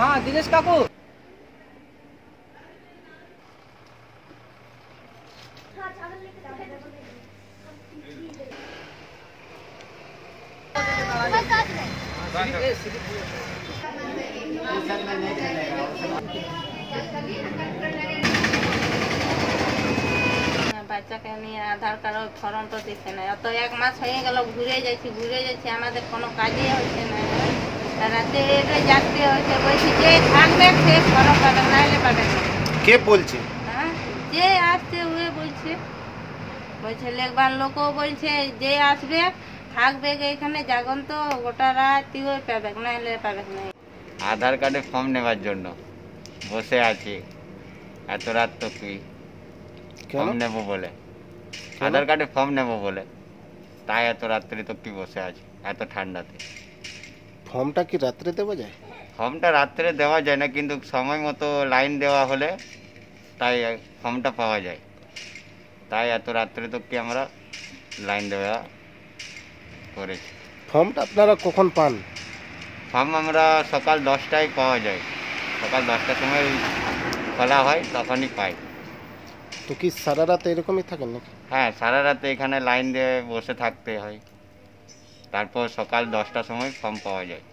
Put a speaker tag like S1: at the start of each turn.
S1: হ্যাঁ দিনেশ কাকু।
S2: বাচ্চাকে নিয়ে আধার কার্ড ফর্ম তো দিচ্ছে না। অত এক মাস হয়ে গেল, ঘুরে যাচ্ছি ঘুরে যাচ্ছি, আমাদের কোনো কাজই হচ্ছে না। রাতে বলছি যে থাকবে সে পাবে পাবে
S3: কে বলছে?
S2: হ্যাঁ যে আসছে ওয়ে বলছে। বলছে লেখবার লোকও বলছে যে আসবে থাকবে এখানে জাগন তো গোটা রাত ওই পাবে নাইলে পাবে না।
S4: আধার কার্ডে ফর্ম নেওয়ার জন্য বসে আছি। এত রাত তো কি? ফর্ম নেব বলে। আধার কার্ডে ফর্ম নেব বলে। তাই এত রাত্রে তো কি বসে আছি এত ঠান্ডাতে।
S3: ফর্মটা কি রাত্রে দেওয়া যায়?
S4: ফর্মটা রাত্রে দেওয়া যায় না কিন্তু সময় মতো লাইন দেওয়া হলে তাই ফর্মটা পাওয়া যায়। তাই এত রাত্রে তো কি আমরা লাইন দেওয়া করেছি।
S3: ফর্মটা আপনারা কখন পান?
S4: ফর্ম আমরা সকাল দশটায় পাওয়া যায়। সকাল দশটার সময় খোলা হয় তখনই পাই।
S3: তো কি সারা রাত এরকমই থাকেন নাকি?
S4: হ্যাঁ সারা রাতে এখানে লাইন দিয়ে বসে থাকতে হয়। তারপর সকাল দশটার সময় ফর্ম পাওয়া যায়।